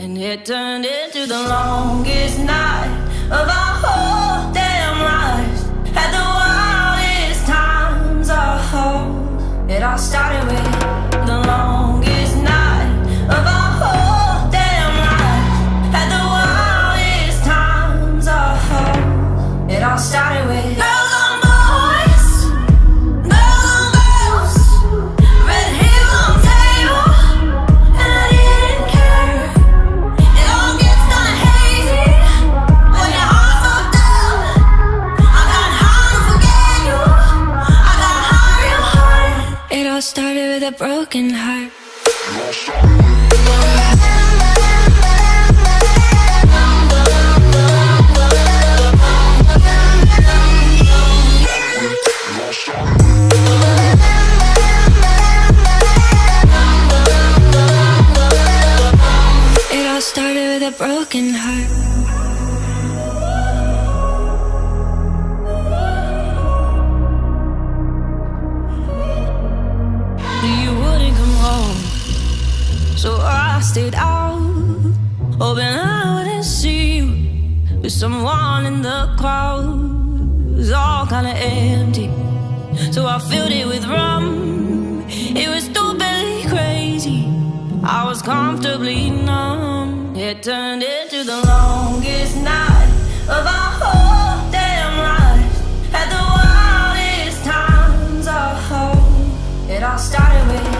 And it turned into the longest night of our whole damn lives. Had the wildest times, oh, it all started with the longest a broken heart. It all started with a broken heart. home. So I stayed out, hoping I wouldn't see you with someone in the crowd. It was all kinda empty, so I filled it with rum. It was stupidly crazy. I was comfortably numb. It turned into the longest night of our whole damn life. Had the wildest times of hope. It all started with.